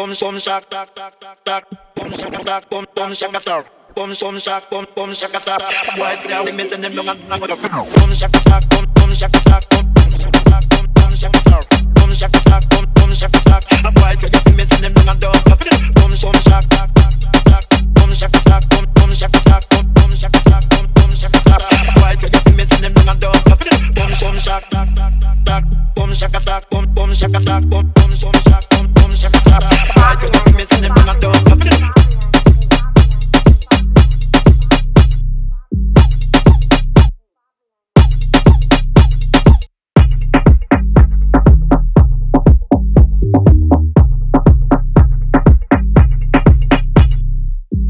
bum some shack tak tak tak tak bum shaka tak bum bum shaka tak bum some shack bum bum shaka tak boy tell me missing them long and long bum shaka tak bum bum shaka tak bum bum shaka tak bum bum shaka tak bum shaka tak bum bum shaka tak boy tell me missing them long and long bum some shack tak tak tak tak bum shaka tak bum bum shaka tak bum bum shaka tak bum bum shaka tak boy tell me missing them long and long bum some shack tak tak tak tak bum shaka tak bum bum shaka tak bum bum some shack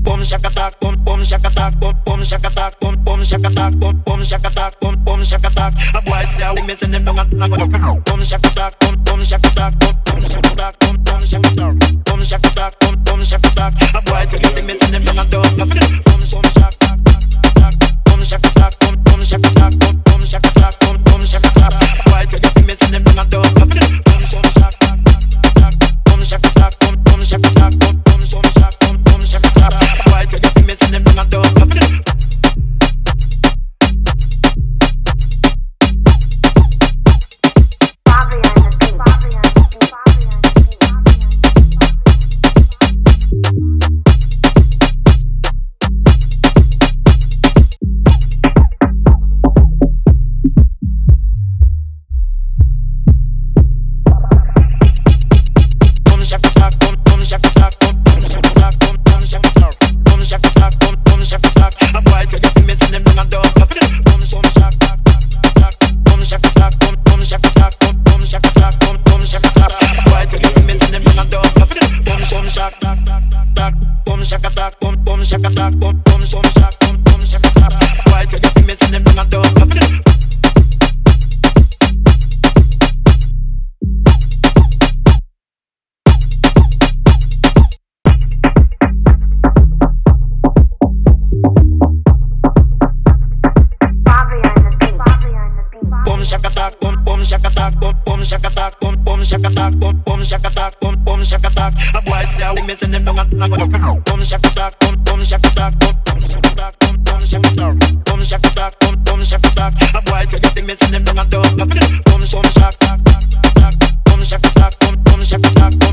Boom shaka boom boom shaka boom boom shaka boom boom shaka boom boom shaka boom boom shaka boom boom shaka tak, boom boom shaka tak, boom boom shaka tak, boom shaka tak, boom boom shaka tak. A boy me missing them and long. Boom boom shaka boom shaka tak, tak, boom shaka tak, boom boom shaka tak, boom boom shaka, boom boom shaka tak. A boy tell you missing them long and dog. Fabri on the beat. Fabri on the beat. Boom shaka boom boom shaka boom boom shaka boom shaka tak, boom boom shaka tak, boom boom shaka tak. A boy tell me missing them long and long. Boom shaka tak, boom boom shaka tak, boom boom shaka tak, boom boom shaka tak, boom shaka tak, boom boom shaka tak. A boy tell you missing them long and long. Boom boom shaka tak, boom shaka tak, boom boom shaka tak.